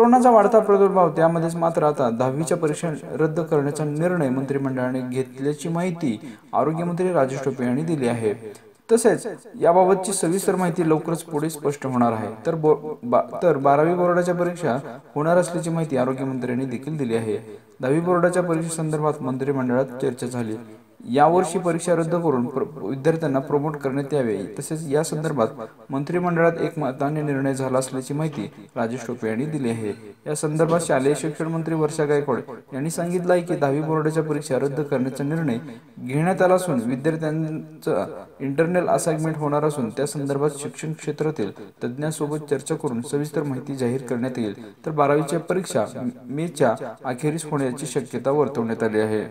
कोरोनाचा वाढता प्रादुर्भाव त्यामध्येच मात्र आता दहावीच्या परीक्षा रद्द करण्याचा निर्णय मंत्रिमंडळाने घेतल्याची माहिती आरोग्यमंत्री राजेश टोपे यांनी दिली आहे. तसेच याबाबतची सविस्तर माहिती लवकरच पुढे स्पष्ट होणार आहे. तर बो बा तर बारावी बोर्डाच्या परीक्षा होणार असल्याची माहिती आरोग्यमंत्र्यांनी देखील दिली आहे. दहावी बोर्डाच्या परीक्षेसंदर्भात मंत्रिमंडळात चर्चा झाली. यावर्षी परीक्षा रद्द करून विद्यार्थ्यांना प्रमोट करण्यात यावे. तसेच या संदर्भात मंत्रिमंडळात एक मताने निर्णय झाला असल्याची माहिती राजेश टोपे यांनी दिली आहे. या संदर्भात शालेय शिक्षण मंत्री वर्षा गायकवाड यांनी सांगितलं आहे की दहावी बोर्डाच्या परीक्षा रद्द करण्याचा निर्णय घेण्यात आला असून विद्यार्थ्यांचा इंटरनल असाइनमेंट होणार असून त्या संदर्भात शिक्षण क्षेत्रातील तज्ज्ञांसोबत चर्चा करून सविस्तर माहिती जाहीर करण्यात येईल. तर बारावीच्या परीक्षा मेच्या अखेरीस होण्याची शक्यता वर्तवण्यात आली आहे.